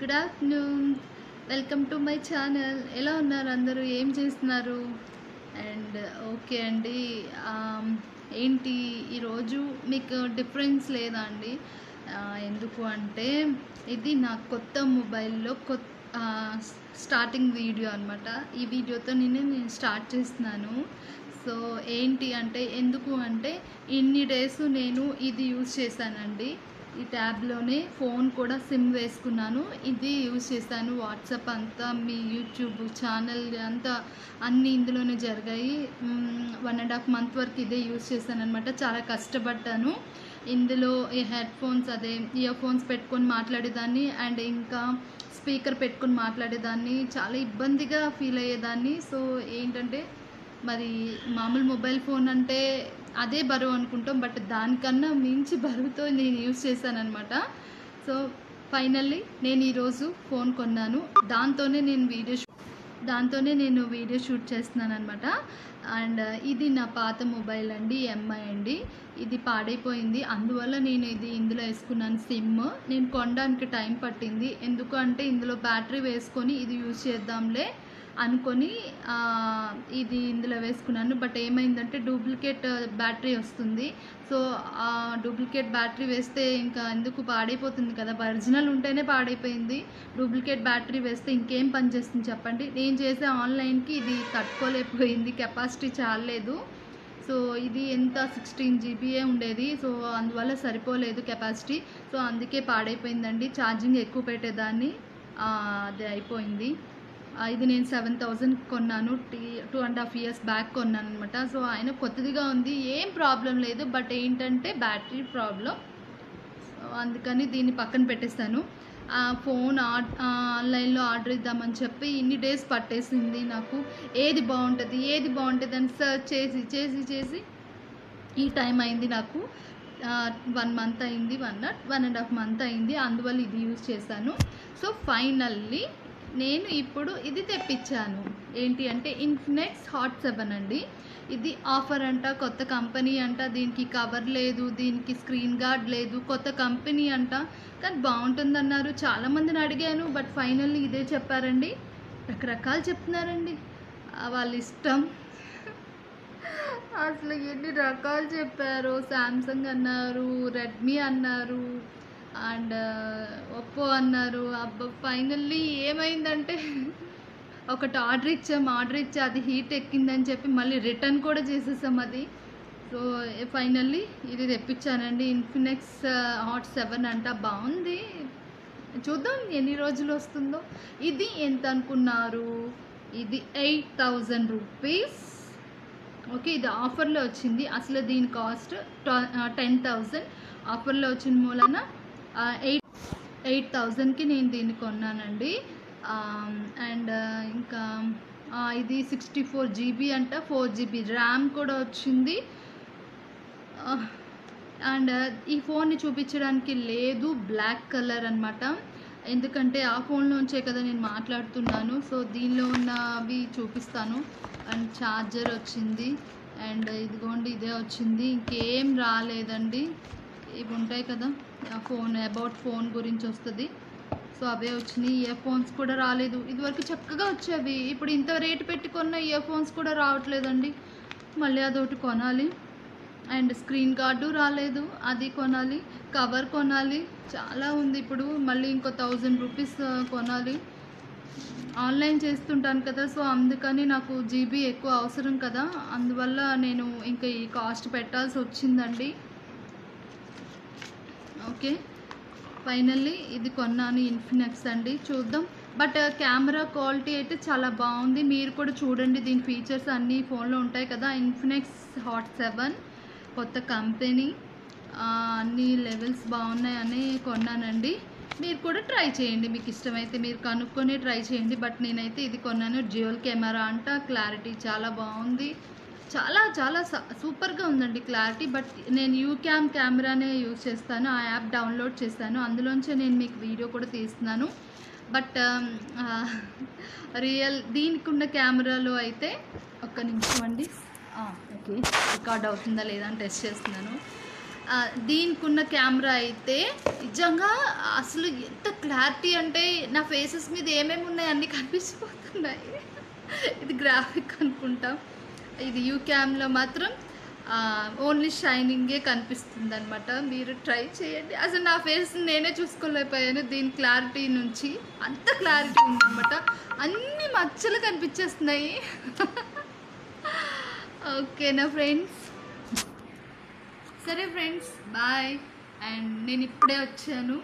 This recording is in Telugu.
Good afternoon welcome to my channel ఎలా ఉన్నారు అందరూ? ఏం చేస్తున్నారు? అండ్ ఓకే uh, అండి. Um, ఏంటి? ఈరోజు మీకు డిఫరెన్స్ లేదా అండి? Uh, ఎందుకు అంటే ఇది నా కొత్త మొబైల్లో కొత్త స్టార్టింగ్ వీడియో అనమాట ఈ వీడియోతో నేను నేను స్టార్ట్ చేస్తున్నాను. సో ఏంటి అంటే ఎందుకు అంటే ఇన్ని డేస్ నేను ఇది యూజ్ చేశానండి. ఈ ట్యాబ్లోనే ఫోన్ కూడా సిమ్ వేసుకున్నాను. ఇది యూజ్ చేశాను. వాట్సాప్ అంతా మీ యూట్యూబ్ ఛానల్ అంతా అన్నీ ఇందులోనే జరిగాయి. వన్ అండ్ హాఫ్ మంత్ వరకు ఇదే యూజ్ చేశాను అనమాట చాలా కష్టపడ్డాను. ఇందులో ఈ హెడ్ ఫోన్స్ అదే ఇయర్ ఫోన్స్ పెట్టుకొని మాట్లాడేదాన్ని అండ్ ఇంకా స్పీకర్ పెట్టుకొని మాట్లాడేదాన్ని. చాలా ఇబ్బందిగా ఫీల్ అయ్యేదాన్ని. సో ఏంటంటే మరి మామూలు మొబైల్ ఫోన్ అంటే అదే బరువు అనుకుంటాం బట్ దానికన్నా మించి బరువుతో నేను యూజ్ చేశానమాట సో ఫైనల్లీ నేను ఈరోజు ఫోన్ కొన్నాను. దాంతోనే నేను వీడియో దాంతోనే నేను వీడియో షూట్ చేస్తున్నాను అనమాట అండ్ ఇది నా పాత మొబైల్ అండి ఎంఐ అండి. ఇది పాడైపోయింది. అందువల్ల నేను ఇది ఇందులో వేసుకున్నాను సిమ్. నేను కొనడానికి టైం పట్టింది. ఎందుకు అంటే ఇందులో బ్యాటరీ వేసుకొని ఇది యూజ్ చేద్దాంలే. అనుకొని ఇది ఇందులో వేసుకున్నాను. బట్ ఏమైందంటే డూప్లికేట్ బ్యాటరీ వస్తుంది. సో ఆ డూప్లికేట్ బ్యాటరీ వేస్తే ఇంకా ఎందుకు పాడైపోతుంది కదా? ఒరిజినల్ ఉంటేనే పాడైపోయింది. డూప్లికేట్ బ్యాటరీ వేస్తే ఇంకేం పని చేస్తుంది చెప్పండి? నేను చేసే ఆన్లైన్కి ఇది తట్టుకోలేకపోయింది. కెపాసిటీ చాలలేదు. సో ఇది ఎంత? సిక్స్టీన్ జీబీయే ఉండేది. సో అందువల్ల సరిపోలేదు కెపాసిటీ. సో అందుకే పాడైపోయిందండి. ఛార్జింగ్ ఎక్కువ పెట్టేదాన్ని. అది అయిపోయింది. ఇది నేను సెవెన్ థౌజండ్ కొన్నాను tea two and half years back కొన్నాను అనమాట సో ఆయన కొత్తదిగా ఉంది ఏం ప్రాబ్లం లేదు బట్ ఏంటంటే బ్యాటరీ ప్రాబ్లం అందుకని దీన్ని పక్కన పెట్టేస్తాను. ఆ ఫోన్ ఆన్లైన్లో ఆర్డర్ ఇద్దామని చెప్పి ఇన్ని డేస్ పట్టేసింది నాకు. ఏది బాగుంటుంది ఏది బాగుంటుంది అని సర్చ్ చేసి చేసి చేసి ఈ టైం అయింది నాకు. వన్ మంత్ అయింది one not one and half month అయింది అందువల్ల ఇది యూజ్ చేశాను. సో ఫైనల్లీ నేను ఇప్పుడు ఇది తెప్పించాను. ఏంటి అంటే ఇన్ఫినెక్స్ హాట్ సెవెన్ అండి. ఇది ఆఫర్ అంట కొత్త కంపెనీ అంట దీనికి కవర్ లేదు దీనికి స్క్రీన్ గార్డ్ లేదు కొత్త కంపెనీ అంట. కానీ బాగుంటుందన్నారు. చాలామందిని అడిగాను బట్ ఫైనల్లీ ఇదే చెప్పారండి. రకరకాలు చెప్తున్నారండి. వాళ్ళ ఇష్టం. అసలు ఎన్ని రకాలు చెప్పారు. శాంసంగ్ అన్నారు రెడ్మీ అన్నారు అండ్ ఒప్పో అన్నారు అబ్బా ఫైనల్లీ ఏమైందంటే ఒకటి ఆర్డర్ ఇచ్చాం ఆర్డర్ ఇచ్చి అది హీట్ ఎక్కిందని చెప్పి మళ్ళీ రిటర్న్ కూడా చేసేసాం అది. సో ఫైనల్లీ ఇది తెప్పించానండి. ఇన్ఫినిక్స్ హాట్ సెవెన్ అంట బాగుంది. చూద్దాం ఎన్ని రోజులు వస్తుందో. ఇది ఎంత అనుకున్నారు? ఇది ఎయిట్ థౌజండ్ రూపీస్. ఓకే ఇది ఆఫర్లో వచ్చింది. అసలు దీని కాస్ట్ టెన్ థౌజండ్. ఆఫర్లో వచ్చిన మూలన ఎయిట్ ఎయిట్ థౌజండ్కి నేను దీన్ని కొన్నానండి. అండ్ ఇంకా ఇది సిక్స్టీ ఫోర్ జీబీ అంట ఫోర్ జీబీ ర్యామ్ కూడా వచ్చింది. అండ్ ఈ ఫోన్ని చూపించడానికి లేదు బ్లాక్ కలర్ అనమాట ఎందుకంటే ఆ ఫోన్లోంచే కదా నేను మాట్లాడుతున్నాను. సో దీనిలో ఉన్నవి చూపిస్తాను. అండ్ ఛార్జర్ వచ్చింది. అండ్ ఇదిగోండి ఇదే వచ్చింది. ఇంకేం రాలేదండి. ఇవి ఉంటాయి కదా. ఫోన్ అబౌట్ ఫోన్ గురించి వస్తుంది. సో అవే వచ్చినాయి. ఇయర్ ఫోన్స్ కూడా రాలేదు. ఇదివరకు చక్కగా వచ్చేవి. ఇప్పుడు ఇంత రేటు పెట్టుకున్న ఇయర్ఫోన్స్ ఇయర్ ఫోన్స్ కూడా రావట్లేదండి. మళ్ళీ అదొకటి కొనాలి. అండ్ స్క్రీన్ గార్డు రాలేదు. అది కొనాలి. కవర్ కొనాలి. చాలా ఉంది ఇప్పుడు. మళ్ళీ ఇంకో థౌజండ్ రూపీస్ కొనాలి. ఆన్లైన్ చేస్తుంటాను కదా. సో అందుకని నాకు జీబీ ఎక్కువ అవసరం కదా. అందువల్ల నేను ఇంకా ఈ కాస్ట్ పెట్టాల్సి వచ్చిందండి. ఓకే. ఫైనల్లీ ఇది కొన్నాను ఇన్ఫినిక్స్ అండి. చూద్దాం. బట్ కెమెరా క్వాలిటీ అయితే చాలా బాగుంది. మీరు కూడా చూడండి దీని ఫీచర్స్ అన్నీ ఫోన్లో ఉంటాయి కదా. ఇన్ఫినిక్స్ హాట్ సెవెన్ కొత్త కంపెనీ. అన్ని లెవెల్స్ బాగున్నాయని కొన్నానండి. మీరు కూడా ట్రై చేయండి. మీకు ఇష్టమైతే మీరు కనుక్కొని ట్రై చేయండి. బట్ నేనైతే ఇది కొన్నాను. డ్యూయల్ కెమెరా అంట. క్లారిటీ చాలా బాగుంది. చాలా చాలా స- సూపర్గా ఉందండి క్లారిటీ. బట్ నేను యూ క్యామ్ కెమెరానే యూజ్ చేస్తాను. ఆ యాప్ డౌన్లోడ్ చేస్తాను. అందులోంచే నేను మీకు వీడియో కూడా తీస్తున్నాను. బట్ రియల్ దీనికి ఉన్న కెమెరాలో అయితే ఒక్క నిమిషం అండి. ఓకే. రికార్డ్ అవుతుందా లేదా అని టెస్ట్ చేస్తున్నాను. దీనికున్న దీనికి ఉన్న కెమెరా అయితే నిజంగా అసలు ఎంత క్లారిటీ అంటే నా ఫేసెస్ మీద ఏమేమి ఉన్నాయి అన్నీ కనిపించిపోతున్నాయి. ఇది గ్రాఫిక్ అనుకుంటాం. ఇది యూ క్యామ్లో మాత్రం ఓన్లీ షైనింగే కనిపిస్తుంది అనమాట మీరు ట్రై చేయండి. అసలు నా ఫేస్ నేనే చూసుకోలేకపోయాను. దీని క్లారిటీ నుంచి అంత క్లారిటీ ఉందన్నమాట. అన్ని మచ్చలు కనిపించేస్తున్నాయి. ఓకేనా ఫ్రెండ్స్ సరే ఫ్రెండ్స్ బాయ్ అండ్ నేను ఇప్పుడే వచ్చాను.